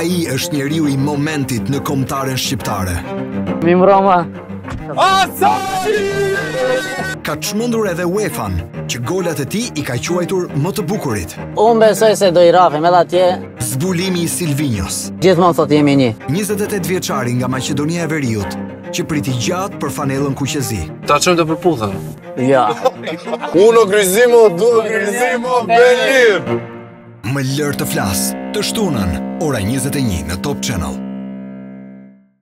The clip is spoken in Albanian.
Ai është njeriu i momentit në kombëtaren shqiptare. Mim Roma. Ka çmendur edhe UEFA-n që golat e tij i ka quajtur më të bukurit. Unë besoj se do i rrahim edhe atje. Zbulimi i Silvinjos. Gjithmonë thotë jemi një. 28 vjeçari nga Maqedonia e Veriut që priti gjatë për fanellën kuqezi. Ta qëmë të përputhen. Ja. Uno grizimo, duo grizimo, belir! Më lër të flas, të shtunën, ora 21 në Top Channel.